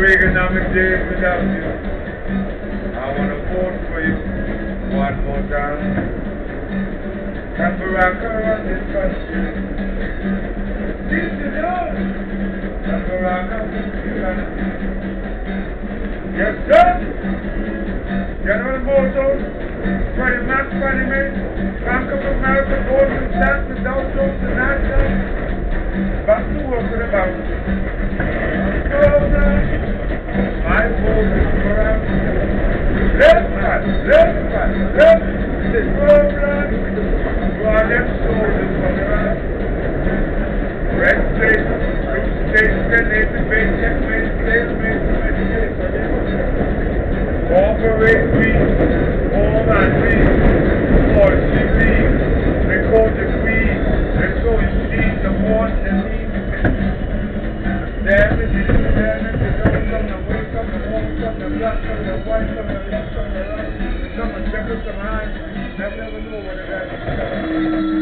Reaganomic days without you, more time. And Barack run this. This is yours. And Barack run Yes, sir. Motors, Freddie Mac, Freddie Mae, Bank of America, Goldman Sachs, the Dow Jones, the Nasdaq. Back to work with the bank. Cooperate peace, all man peace, or she leave, they call the queen, they so you. see the one and it, it's all from the way, from the wrong, from the black, from the white, from the left, from the right, are checkers, some eyes, never, never know what it is.